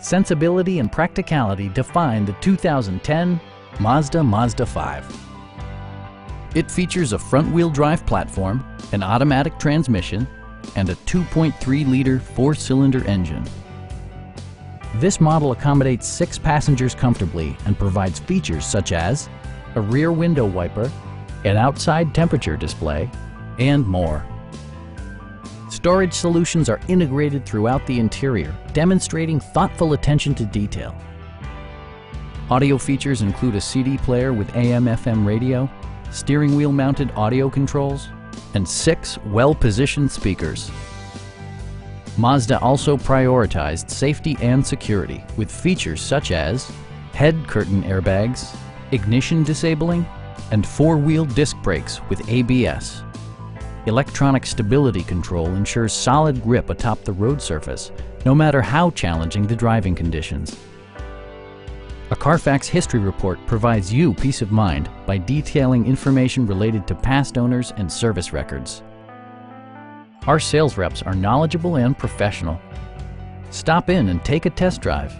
sensibility and practicality define the 2010 Mazda Mazda 5. It features a front-wheel drive platform, an automatic transmission, and a 2.3-liter four-cylinder engine. This model accommodates six passengers comfortably and provides features such as a rear window wiper, an outside temperature display, and more. Storage solutions are integrated throughout the interior, demonstrating thoughtful attention to detail. Audio features include a CD player with AM-FM radio, steering wheel mounted audio controls, and six well-positioned speakers. Mazda also prioritized safety and security with features such as head curtain airbags, ignition disabling, and four-wheel disc brakes with ABS. Electronic stability control ensures solid grip atop the road surface, no matter how challenging the driving conditions. A Carfax history report provides you peace of mind by detailing information related to past owners and service records. Our sales reps are knowledgeable and professional. Stop in and take a test drive.